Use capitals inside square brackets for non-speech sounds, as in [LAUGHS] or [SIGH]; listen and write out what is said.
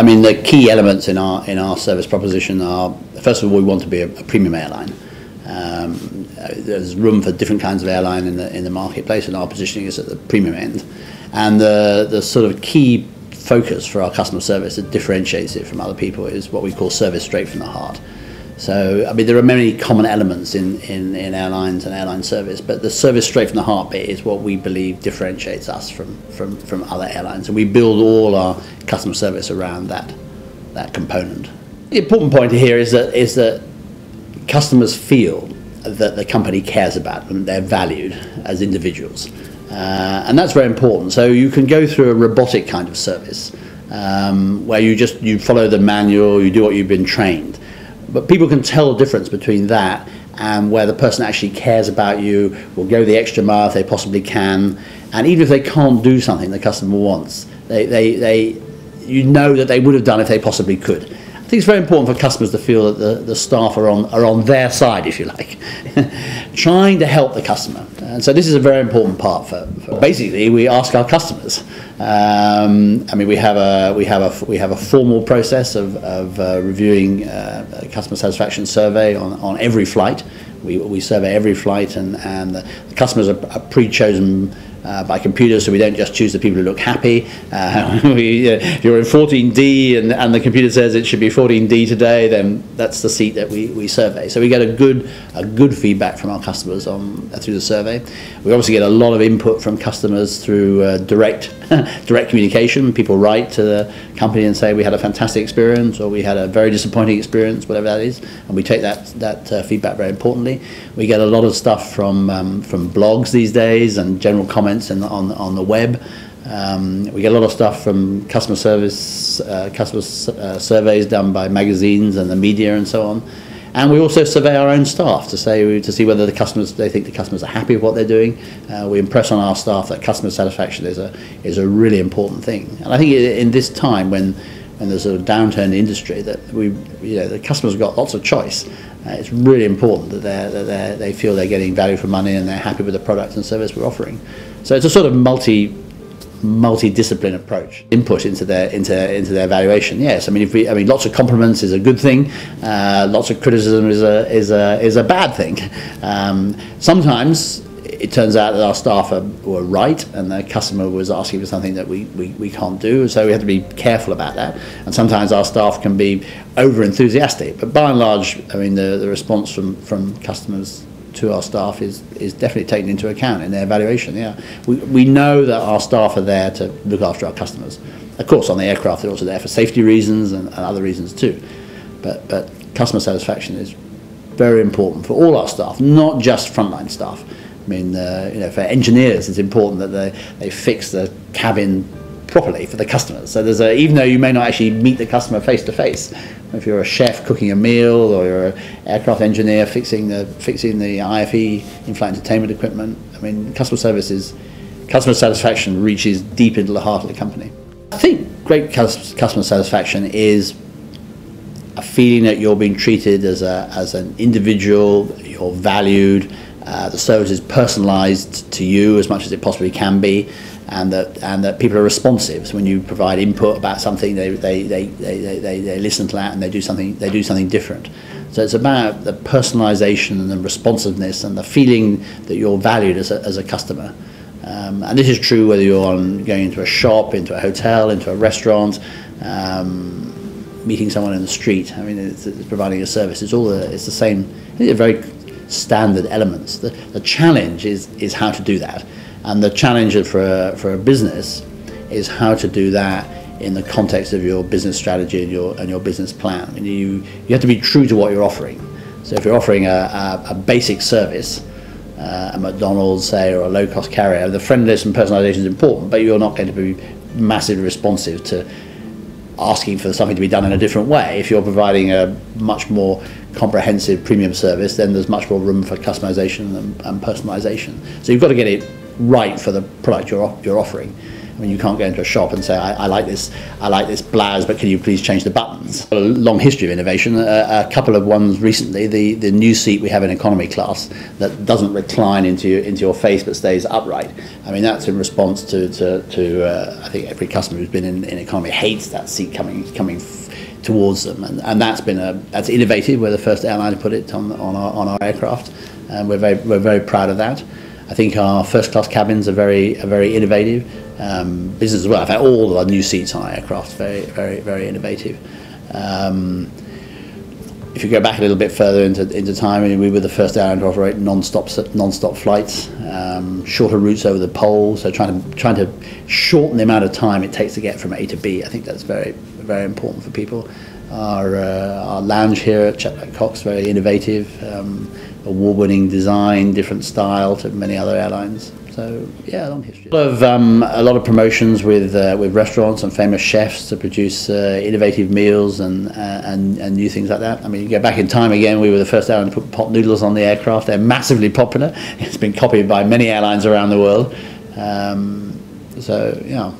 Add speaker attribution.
Speaker 1: I mean, the key elements in our in our service proposition are first of all, we want to be a, a premium airline. Um, there's room for different kinds of airline in the in the marketplace, and our positioning is at the premium end. And the the sort of key focus for our customer service that differentiates it from other people is what we call service straight from the heart. So, I mean, there are many common elements in, in, in airlines and airline service, but the service straight from the heart is what we believe differentiates us from, from, from other airlines. And we build all our customer service around that, that component. The important point here is that, is that customers feel that the company cares about them, they're valued as individuals. Uh, and that's very important. So you can go through a robotic kind of service um, where you just you follow the manual, you do what you've been trained. But people can tell the difference between that and where the person actually cares about you, will go the extra mile if they possibly can, and even if they can't do something the customer wants, they, they, they you know that they would have done if they possibly could. I think it's very important for customers to feel that the, the staff are on, are on their side, if you like, [LAUGHS] trying to help the customer. And so this is a very important part for, for basically we ask our customers. Um, I mean, we have a we have a we have a formal process of, of uh, reviewing uh, customer satisfaction survey on, on every flight. We, we survey every flight, and, and the customers are, are pre-chosen uh, by computers, so we don't just choose the people who look happy. Uh, [LAUGHS] we, uh, if you're in 14D and, and the computer says it should be 14D today, then that's the seat that we, we survey. So we get a good a good feedback from our customers on through the survey. We obviously get a lot of input from customers through uh, direct [LAUGHS] direct communication. People write to the company and say we had a fantastic experience or we had a very disappointing experience, whatever that is, and we take that that uh, feedback very importantly. We get a lot of stuff from um, from blogs these days and general comments in, on on the web. Um, we get a lot of stuff from customer service, uh, customer uh, surveys done by magazines and the media and so on. And we also survey our own staff to say to see whether the customers they think the customers are happy with what they're doing. Uh, we impress on our staff that customer satisfaction is a is a really important thing. And I think in this time when when there's a downturn in the industry that we you know the customers have got lots of choice. Uh, it's really important that, they're, that they're, they feel they're getting value for money and they're happy with the product and service we're offering. So it's a sort of multi multidiscipline approach input into their into into their evaluation yes. I mean if we i mean lots of compliments is a good thing. Uh, lots of criticism is a is a is a bad thing. Um, sometimes it turns out that our staff are, were right and the customer was asking for something that we, we, we can't do so we have to be careful about that. And sometimes our staff can be over enthusiastic but by and large i mean the, the response from from customers to our staff is, is definitely taken into account in their evaluation. Yeah, we, we know that our staff are there to look after our customers. Of course, on the aircraft, they're also there for safety reasons and, and other reasons too. But, but customer satisfaction is very important for all our staff, not just frontline staff. I mean, uh, you know, for engineers, it's important that they, they fix the cabin properly for the customers. So there's a, even though you may not actually meet the customer face to face, if you're a chef cooking a meal or you're an aircraft engineer fixing the fixing the IFE in-flight entertainment equipment, I mean, customer service is customer satisfaction reaches deep into the heart of the company. I think great customer satisfaction is a feeling that you're being treated as a as an individual, you're valued, uh, the service is personalised to you as much as it possibly can be and that and that people are responsive. So when you provide input about something, they they, they, they, they, they listen to that and they do something they do something different. So it's about the personalisation and the responsiveness and the feeling that you're valued as a, as a customer. Um, and this is true whether you're on going into a shop, into a hotel, into a restaurant, um, meeting someone in the street. I mean, it's, it's providing a service. It's all the, it's the same. Are very standard elements. The, the challenge is is how to do that. And the challenge for a, for a business is how to do that in the context of your business strategy and your, and your business plan. Mean, you, you have to be true to what you're offering. So if you're offering a, a, a basic service, uh, a McDonald's, say, or a low-cost carrier, the friendliness and personalization is important, but you're not going to be massively responsive to asking for something to be done in a different way. If you're providing a much more comprehensive premium service, then there's much more room for customization and, and personalization. So you've got to get it right for the product you're, you're offering. I mean, you can't go into a shop and say, I, I like this, I like this blouse, but can you please change the buttons? A long history of innovation. A, a couple of ones recently. The the new seat we have in economy class that doesn't recline into your, into your face but stays upright. I mean, that's in response to to, to uh, I think every customer who's been in, in economy hates that seat coming coming. Towards them and, and that's been a that's innovative we're the first airline to put it on, on our on our aircraft and we're very we're very proud of that I think our first class cabins are very are very innovative um, business as well. In fact, all our new seats on aircraft very, very, very innovative. Um, if you go back a little bit further into, into time, I mean, we were the first airline to operate non-stop non-stop flights, um, shorter routes over the pole. So trying to trying to shorten the amount of time it takes to get from A to B. I think that's very very important for people. Our uh, our lounge here at Cox very innovative, um, award-winning design, different style to many other airlines. So yeah, long history. A lot of um, a lot of promotions with uh, with restaurants and famous chefs to produce uh, innovative meals and, uh, and and new things like that. I mean, you go back in time again. We were the first airline to put pot noodles on the aircraft. They're massively popular. [LAUGHS] It's been copied by many airlines around the world. Um, so yeah.